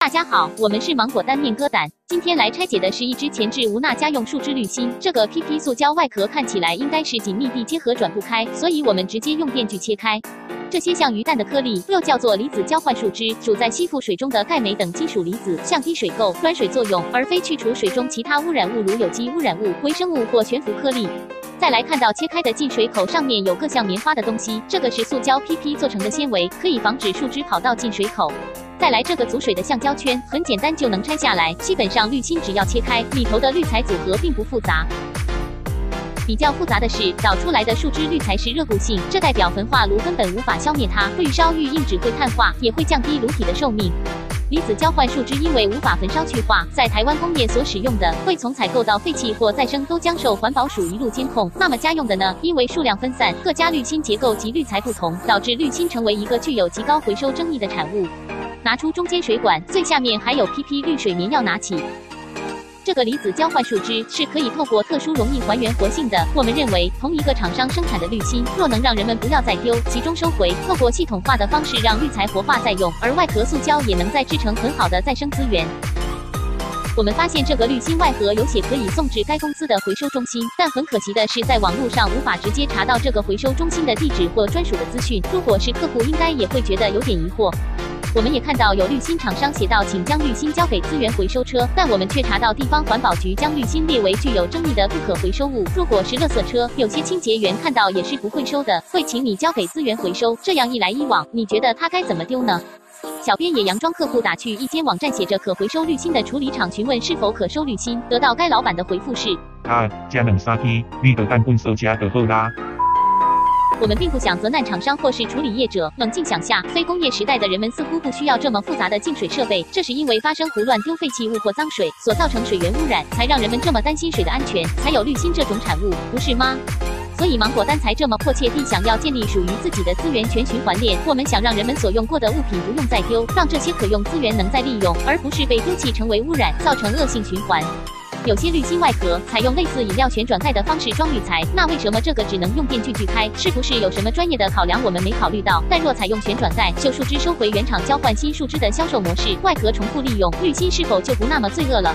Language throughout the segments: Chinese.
大家好，我们是芒果单面疙瘩，今天来拆解的是一只前置无钠家用树脂滤芯。这个 PP 塑胶外壳看起来应该是紧密地结合转不开，所以我们直接用电锯切开。这些像鱼蛋的颗粒，又叫做离子交换树脂，主在吸附水中的钙镁等金属离子，降低水垢、端水作用，而非去除水中其他污染物，如有机污染物、微生物或悬浮颗粒。再来看到切开的进水口上面有个像棉花的东西，这个是塑胶 PP 做成的纤维，可以防止树枝跑到进水口。再来这个阻水的橡胶圈，很简单就能拆下来。基本上滤芯只要切开，里头的滤材组合并不复杂。比较复杂的是，导出来的树脂滤材是热固性，这代表焚化炉根本无法消灭它。滤烧遇硬只会碳化，也会降低炉体的寿命。离子交换树脂因为无法焚烧去化，在台湾工业所使用的，会从采购到废弃或再生都将受环保署一路监控。那么家用的呢？因为数量分散，各家滤芯结构及滤材不同，导致滤芯成为一个具有极高回收争议的产物。拿出中间水管，最下面还有 PP 滤水棉要拿起。这个离子交换树脂是可以透过特殊容易还原活性的。我们认为，同一个厂商生产的滤芯，若能让人们不要再丢，集中收回，透过系统化的方式让滤材活化再用，而外壳塑胶也能再制成很好的再生资源。我们发现这个滤芯外盒有写可以送至该公司的回收中心，但很可惜的是，在网络上无法直接查到这个回收中心的地址或专属的资讯。如果是客户，应该也会觉得有点疑惑。我们也看到有滤芯厂商写到，请将滤芯交给资源回收车，但我们却查到地方环保局将滤芯列为具有争议的不可回收物。如果是垃圾车，有些清洁员看到也是不会收的，会请你交给资源回收。这样一来一往，你觉得他该怎么丢呢？小编也佯装客户打去一间网站写着可回收滤芯的处理厂询问是否可收滤芯，得到该老板的回复是：啊，加两三天，你的蛋棍收家就好啦。我们并不想责难厂商或是处理业者，冷静想下，非工业时代的人们似乎不需要这么复杂的净水设备，这是因为发生胡乱丢废弃物或脏水所造成水源污染，才让人们这么担心水的安全，才有滤芯这种产物，不是吗？所以芒果单才这么迫切地想要建立属于自己的资源全循环链，我们想让人们所用过的物品不用再丢，让这些可用资源能再利用，而不是被丢弃成为污染，造成恶性循环。有些滤芯外壳采用类似饮料旋转盖的方式装滤材，那为什么这个只能用电锯锯开？是不是有什么专业的考量我们没考虑到？但若采用旋转盖，旧树枝收回原厂交换新树枝的销售模式，外壳重复利用，滤芯是否就不那么罪恶了？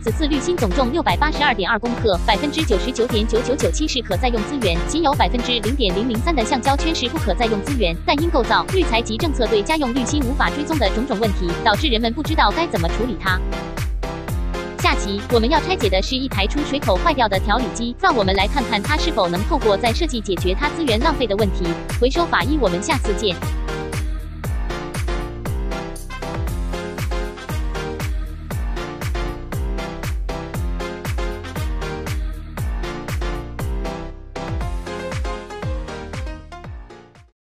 此次滤芯总重六百八十二点二公克，百分之九十九点九九九七是可再用资源，仅有百分之零点零零三的橡胶圈是不可再用资源。但因构造、滤材及政策对家用滤芯无法追踪的种种问题，导致人们不知道该怎么处理它。下期我们要拆解的是一台出水口坏掉的调理机，让我们来看看它是否能透过再设计解决它资源浪费的问题。回收法医，我们下次见。